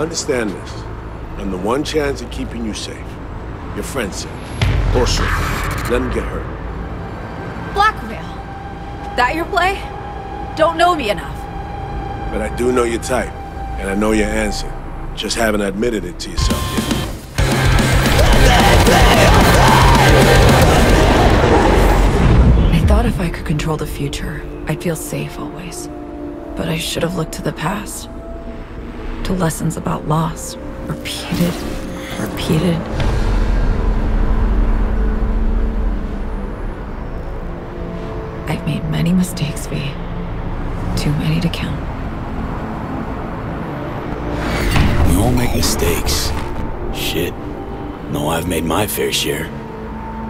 Understand this. I'm the one chance at keeping you safe. Your friend said. Also, let him get hurt. Blackmail. That your play? Don't know me enough. But I do know your type, and I know your answer. Just haven't admitted it to yourself yet. I thought if I could control the future, I'd feel safe always. But I should have looked to the past. To lessons about loss. Repeated. Repeated. I've made many mistakes, V. Too many to count. We all make mistakes. Shit. No, I've made my fair share.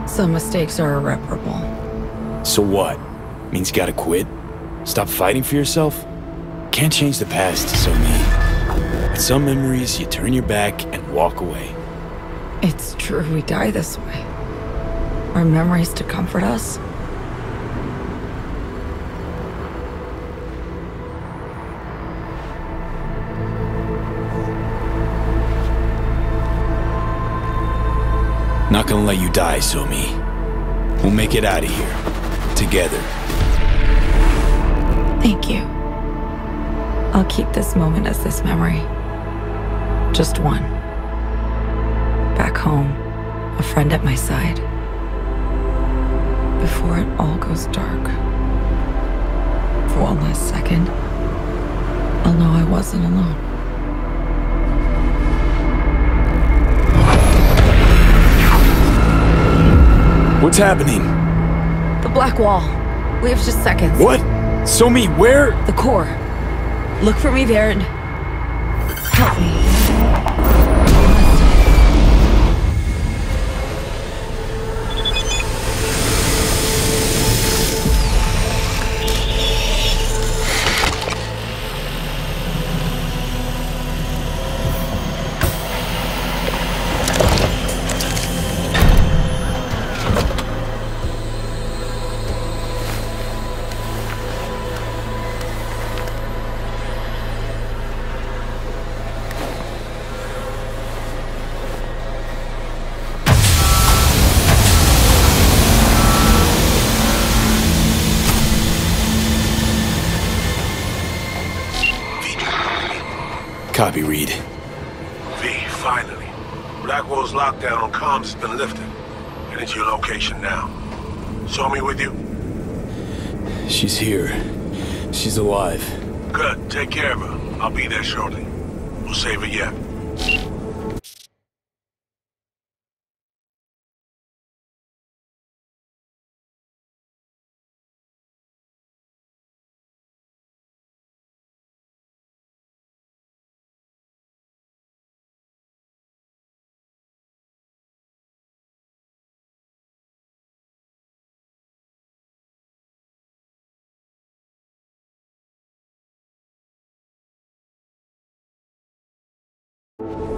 Some mistakes are irreparable. So what? Means you gotta quit? Stop fighting for yourself? Can't change the past, Somi. With some memories, you turn your back and walk away. It's true we die this way. Our memories to comfort us? Not gonna let you die, Somi. We'll make it out of here. Together. Thank you. I'll keep this moment as this memory. Just one. Back home, a friend at my side. Before it all goes dark. For one last second, I'll know I wasn't alone. What's happening? The Blackwall. We have just seconds. What? Somi, where? The core. Look for me there and help me. Copy, Reed. V, finally. Blackwall's lockdown on comms has been lifted. And it's your location now. Somi with you? She's here. She's alive. Good. Take care of her. I'll be there shortly. We'll save her yet.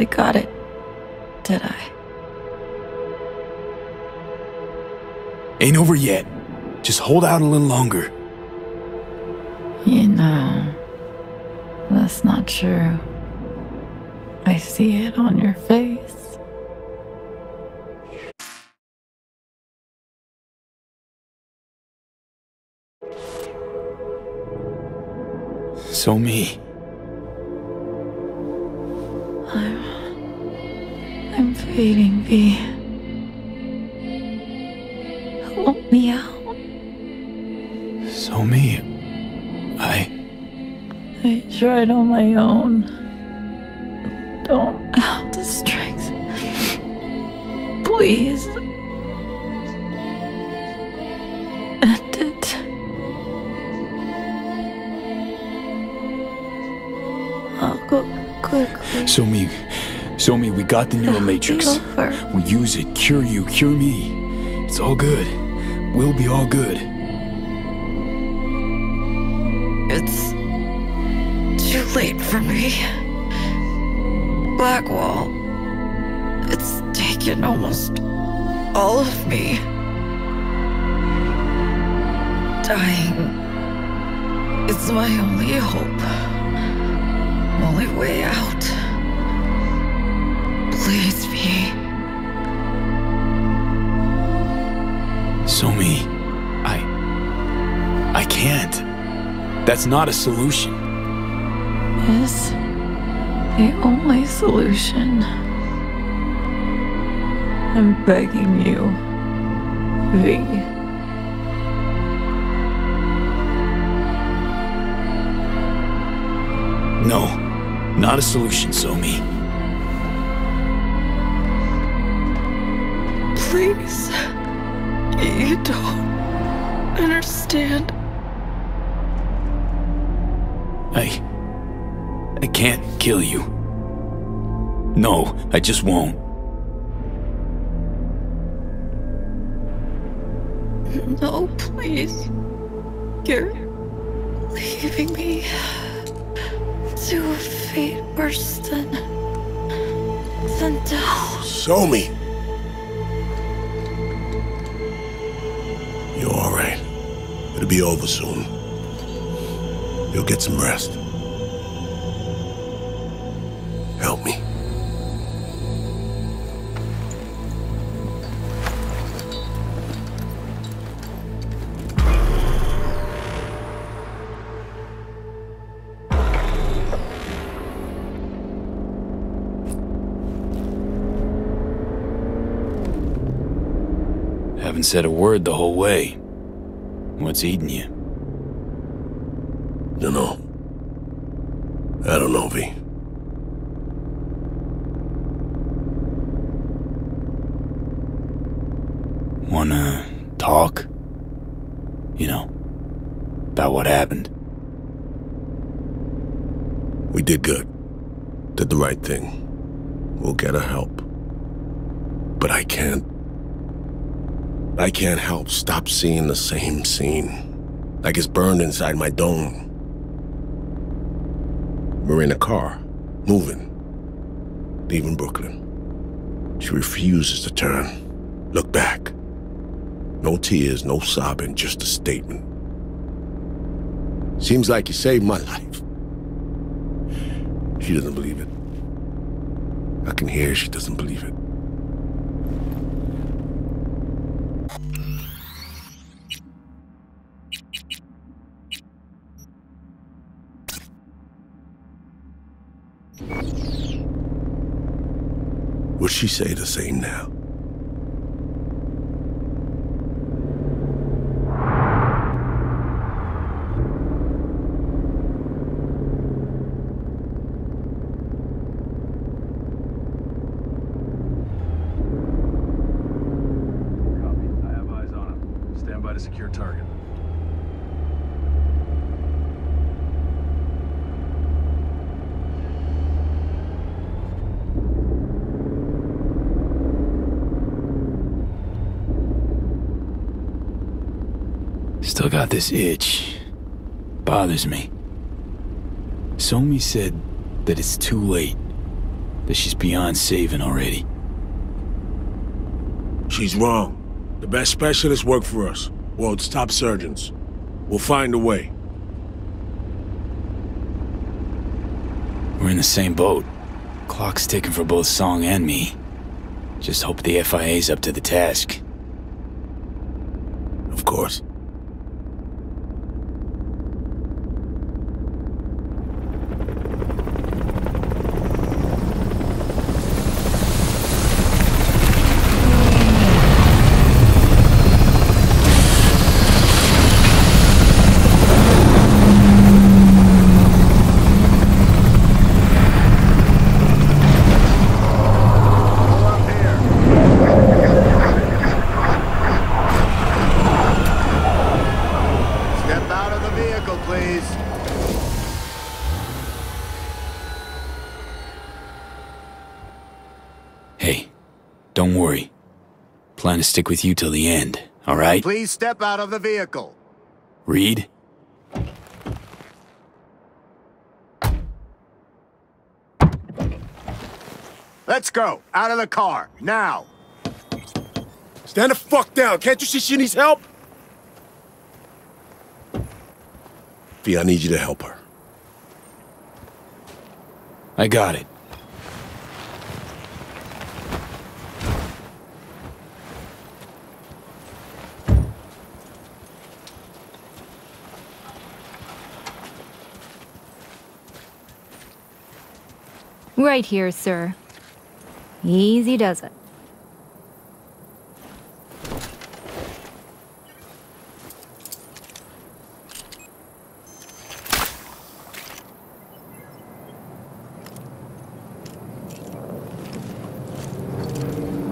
really got it, did I? Ain't over yet. Just hold out a little longer. You know, that's not true. I see it on your face. Somi. I'm V. Help me out. Somi. I. I tried on my own. Don't have the strength. Please. End it. I'll go quickly. Somi. Somi, we got the neural matrix. It's. We use it, cure you, cure me. It's all good. We'll be all good. It's too late for me. Blackwall. It's taken almost all of me. Dying is my only hope. Only way out. Please be. So me. I. I can't. That's not a solution. is the only solution. I'm begging you, V. No. Not a solution, So Please. You don't understand. I. I can't kill you. No, I just won't. No, please. You're leaving me to a fate worse than. than death. Show It'll be over soon. You'll get some rest. Help me. Haven't said a word the whole way. What's eating you? Dunno. I don't know, V. Wanna talk? You know, about what happened. We did good. Did the right thing. We'll get her help. But I can't. I can't help stop seeing the same scene. Like it's burned inside my dome. We're in a car, moving, leaving Brooklyn. She refuses to turn, look back. No tears, no sobbing, just a statement. Seems like you saved my life. She doesn't believe it. I can hear she doesn't believe it. She say the same now? Copy. I have eyes on him. Stand by to secure target. Still got this itch. Bothers me. Somi said that it's too late. That she's beyond saving already. She's wrong. The best specialists work for us. World's top surgeons. We'll find a way. We're in the same boat. Clock's ticking for both Song and me. Just hope the FIA's up to the task. Of course. Pull up here. Step out of the vehicle, please. Hey, don't worry. Plan to stick with you till the end, alright? Please step out of the vehicle. Reed? Let's go. Out of the car. Now. Stand the fuck down. Can't you see she needs help? V, I need you to help her. I got it. Right here, sir. Easy does it.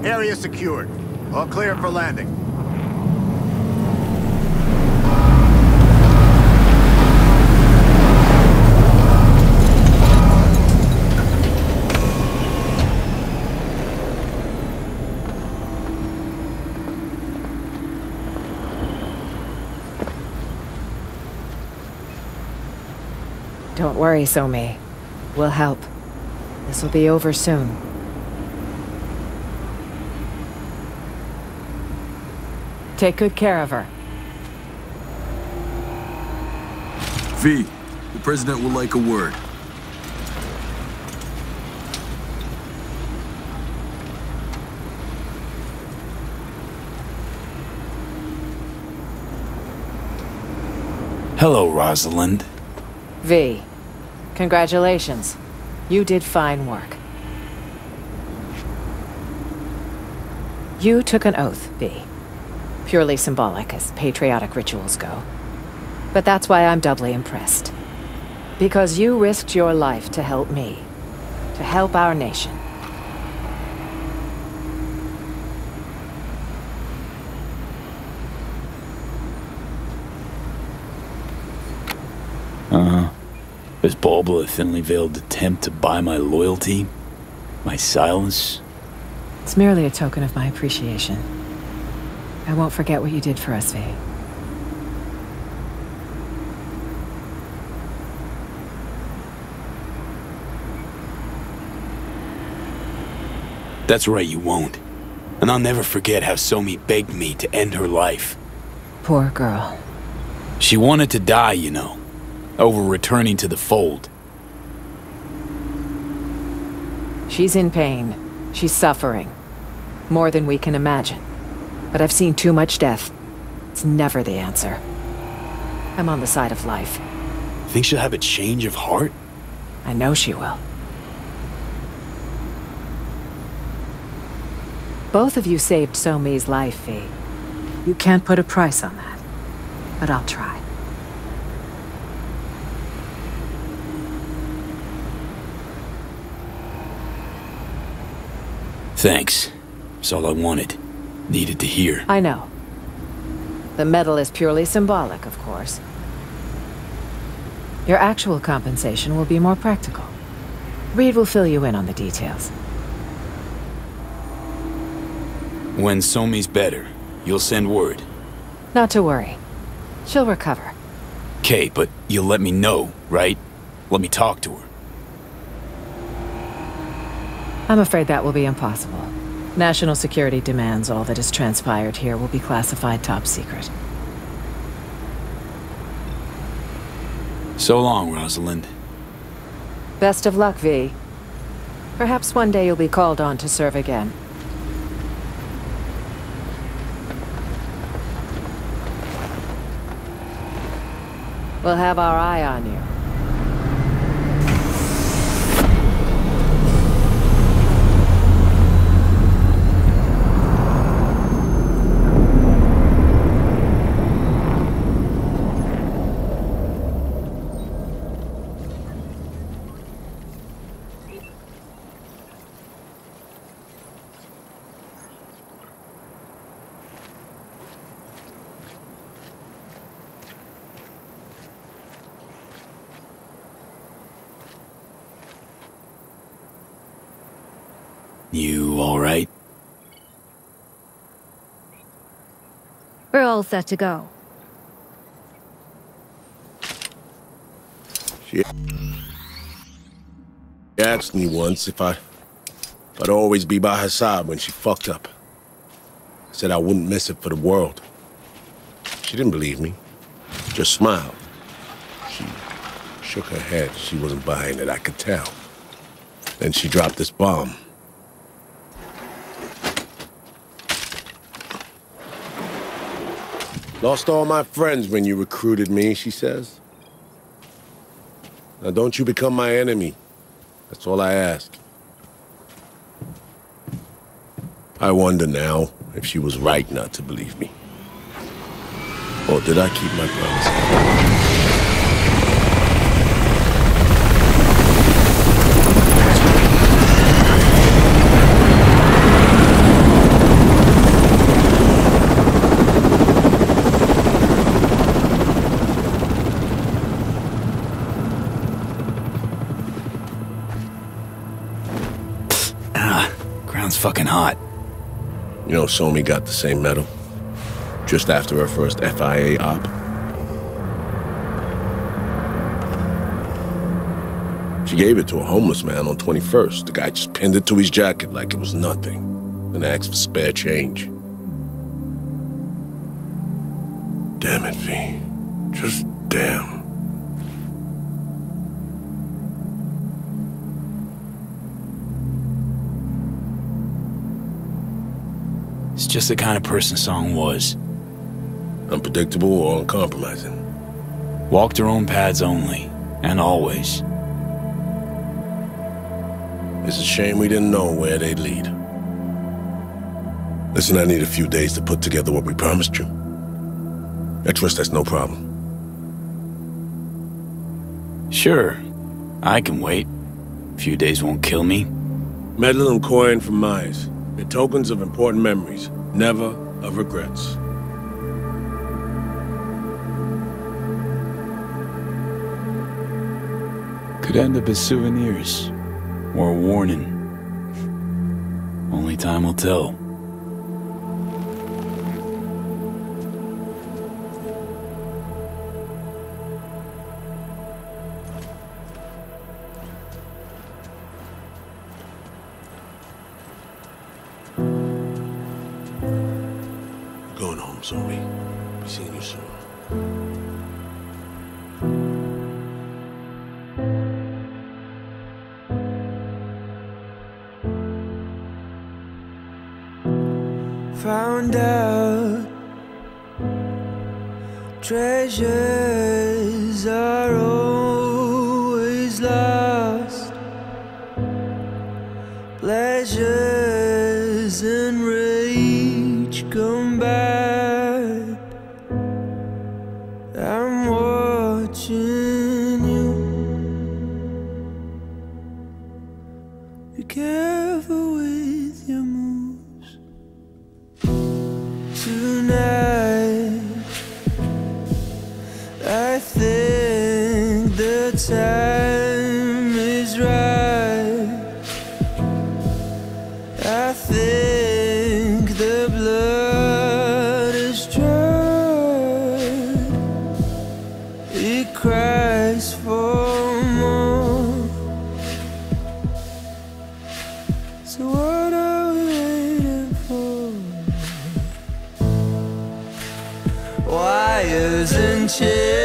Area secured. All clear for landing. Don't worry, Somi. We'll help. This will be over soon. Take good care of her. V, the president will like a word. Hello, Rosalind. V, congratulations. You did fine work. You took an oath, V. Purely symbolic as patriotic rituals go. But that's why I'm doubly impressed. Because you risked your life to help me. To help our nation. Uh-huh. Is Bulba a thinly veiled attempt to buy my loyalty? My silence? It's merely a token of my appreciation. I won't forget what you did for us, V. That's right, you won't. And I'll never forget how Somi begged me to end her life. Poor girl. She wanted to die, you know, over returning to the fold. She's in pain. She's suffering. More than we can imagine. But I've seen too much death. It's never the answer. I'm on the side of life. Think she'll have a change of heart? I know she will. Both of you saved Somi's life, V. You can't put a price on that. But I'll try. Thanks. It's all I wanted. Needed to hear. I know. The medal is purely symbolic, of course. Your actual compensation will be more practical. Reed will fill you in on the details. When Somi's better, you'll send word. Not to worry. She'll recover. Okay, but you'll let me know, right? Let me talk to her. I'm afraid that will be impossible. National security demands all that has transpired here will be classified top secret. So long, Rosalind. Best of luck, V. Perhaps one day you'll be called on to serve again. We'll have our eye on you. You alright? Set to go. She asked me once if I, if I'd always be by her side when she fucked up. I said I wouldn't miss it for the world. She didn't believe me, just smiled. She shook her head. She wasn't buying it, I could tell. Then she dropped this bomb. Lost all my friends when you recruited me, she says. Now don't you become my enemy. That's all I ask. I wonder now if she was right not to believe me. Or did I keep my promise? Fucking hot. You know, Somi got the same medal. Just after her first FIA op. She gave it to a homeless man on 21st. The guy just pinned it to his jacket like it was nothing. And asked for spare change. Damn it, V. Just damn. Just the kind of person Song was. Unpredictable or uncompromising. Walked her own paths only, and always. It's a shame we didn't know where they'd lead. Listen, I need a few days to put together what we promised you. I trust that's no problem. Sure, I can wait. A few days won't kill me. Medal and coin from Myers. They're tokens of important memories, never of regrets. Could end up as souvenirs. Or a warning. Only time will tell. Found out. Treasures wires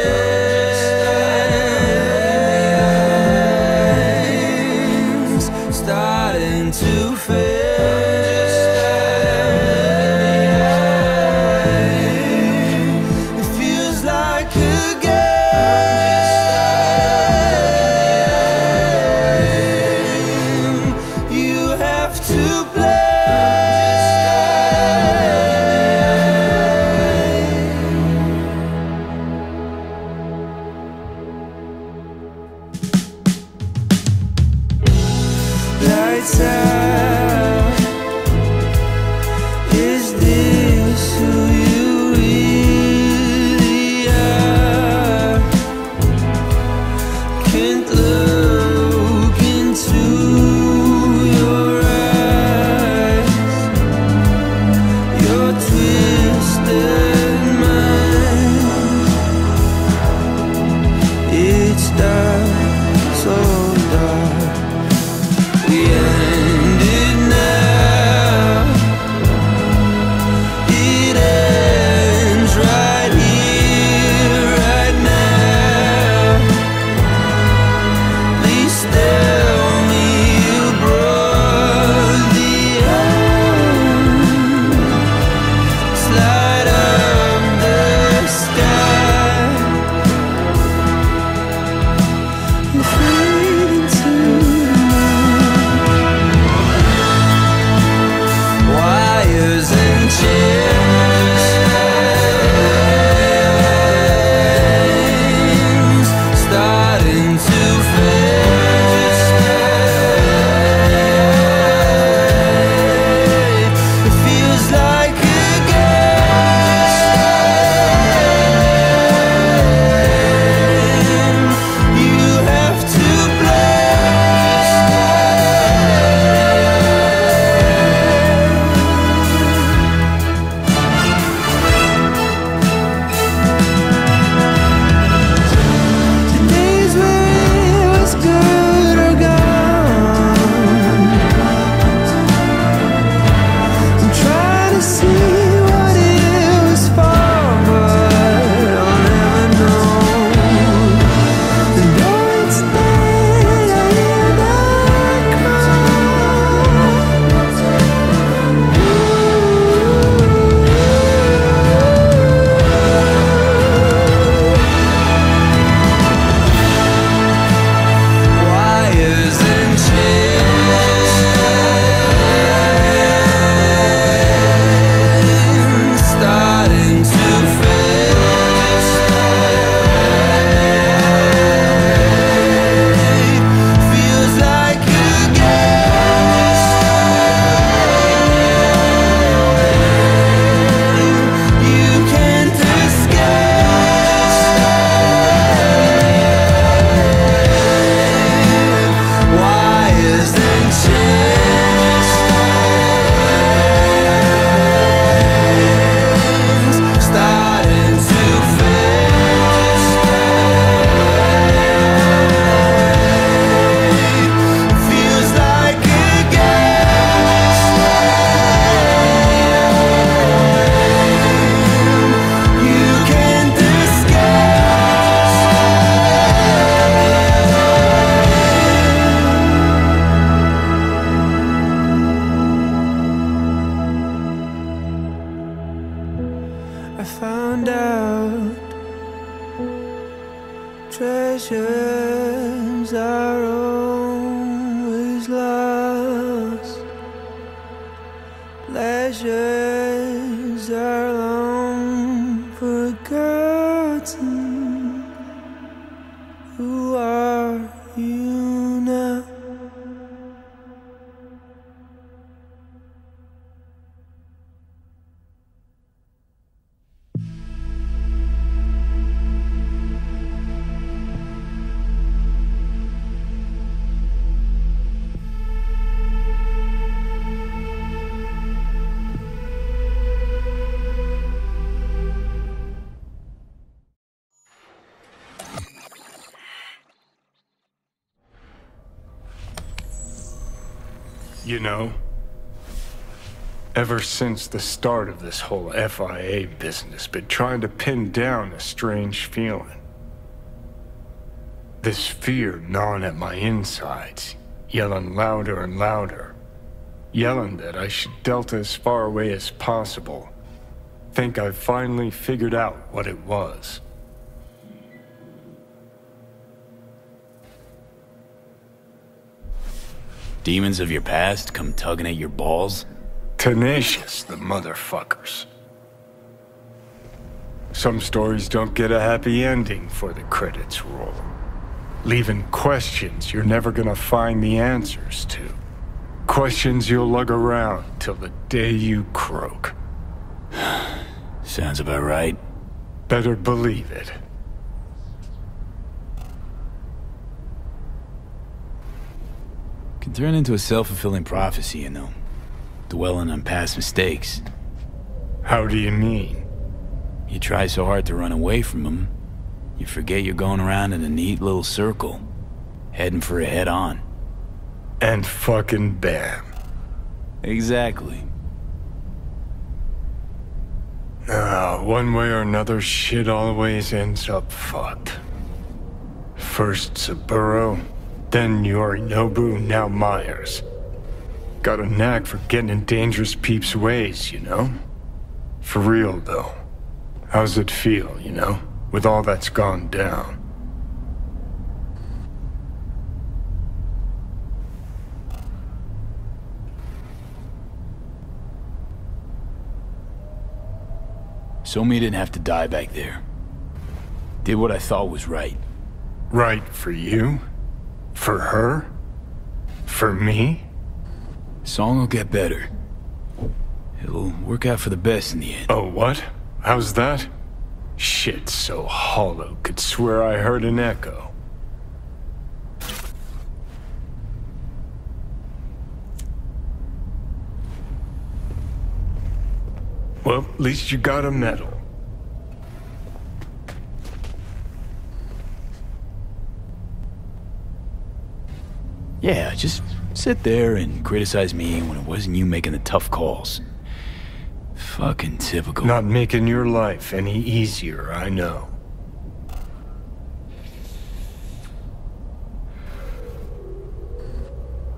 You know, ever since the start of this whole FIA business, been trying to pin down a strange feeling. This fear gnawing at my insides, yelling louder and louder. Yelling that I should delta as far away as possible. Think I've finally figured out what it was. Demons of your past come tugging at your balls? Tenacious, the motherfuckers. Some stories don't get a happy ending for the credits roll, leaving questions you're never gonna find the answers to. Questions you'll lug around till the day you croak. Sounds about right. Better believe it. Can turn into a self-fulfilling prophecy, you know. Dwelling on past mistakes. How do you mean? You try so hard to run away from them, you forget you're going around in a neat little circle, heading for a head-on. And fucking bam. Exactly. Ah, one way or another, shit always ends up fucked. First Saburo, then Yorinobu, now Myers. Got a knack for getting in dangerous peeps' ways, you know? For real, though. How's it feel, you know? With all that's gone down. Somi didn't have to die back there. Did what I thought was right. Right for you? For her? For me? Song will get better. It'll work out for the best in the end. Oh, what? How's that? Shit so hollow, could swear I heard an echo. Well, at least you got a medal. Yeah, just sit there and criticize me when it wasn't you making the tough calls. Fucking typical. Not making your life any easier, I know.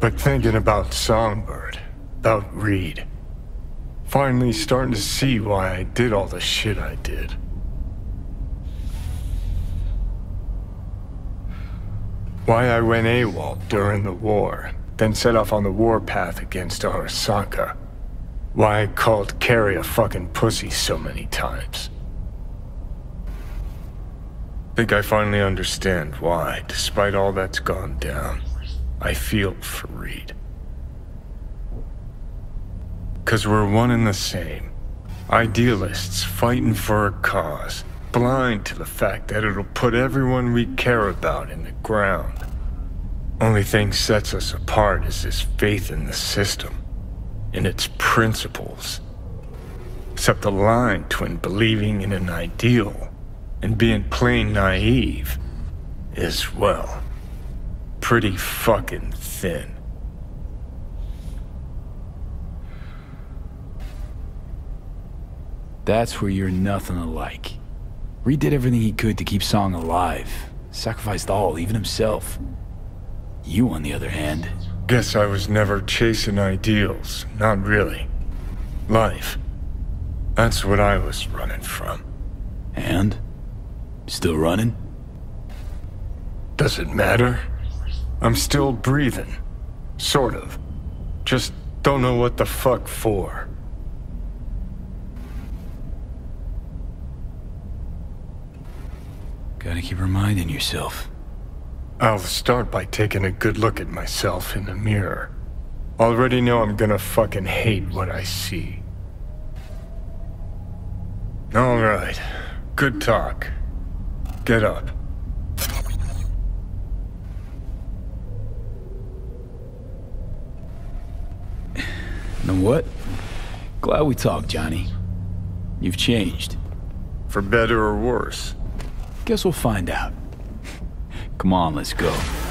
But thinking about Songbird, about Reed, finally starting to see why I did all the shit I did. Why I went AWOL during the war, then set off on the warpath against Arasaka. Why I called Kerry a fucking pussy so many times. Think I finally understand why, despite all that's gone down, I feel for Reed. Cause we're one and the same. Idealists fighting for a cause, blind to the fact that it'll put everyone we care about in the ground. Only thing sets us apart is this faith in the system, in its principles. Except the line between believing in an ideal and being plain naive is, well, pretty fucking thin. That's where you're nothing alike. Reed did everything he could to keep Song alive. Sacrificed all, even himself. You, on the other hand... Guess I was never chasing ideals. Not really. Life. That's what I was running from. And? Still running? Does it matter? I'm still breathing. Sort of. Just don't know what the fuck for. Gotta keep reminding yourself. I'll start by taking a good look at myself in the mirror. Already know I'm gonna fucking hate what I see. Alright. Good talk. Get up. Know what? Glad we talked, Johnny. You've changed. For better or worse? Guess we'll find out. Come on, let's go.